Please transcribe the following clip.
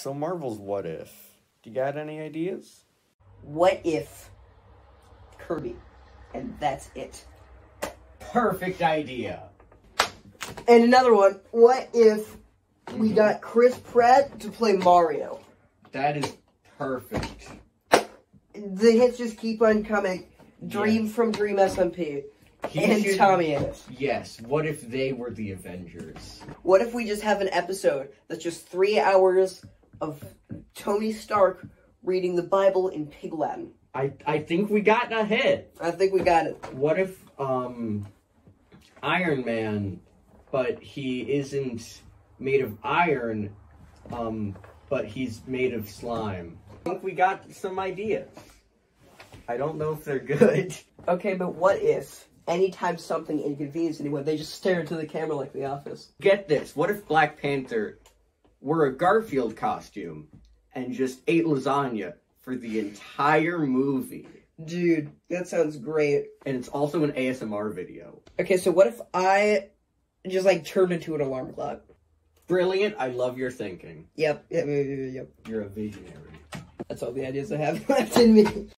So Marvel's what if? Do you got any ideas? What if Kirby? And that's it. Perfect idea. And another one. What if we Mhm. got Chris Pratt to play Mario? That is perfect. The hits just keep on coming. Dream from Dream SMP He and should- TommyInnit. Yes. What if they were the Avengers? What if we just have an episode that's just three hours of Tony Stark reading the Bible in Pig Latin? I I think we got a hit. I think we got it. What if um Iron Man, but he isn't made of iron, um, but he's made of slime? I think we got some ideas. I don't know if they're good. Okay, but what if anytime something inconveniences anyone, they just stare into the camera like The Office? Get this. What if Black Panther were a Garfield costume and just ate lasagna for the entire movie? Dude, that sounds great. And it's also an ASMR video. Okay, so what if I just like turned into an alarm clock? Brilliant. I love your thinking. Yep, yep, yep, yep, yep. You're a visionary. That's all the ideas I have left in me.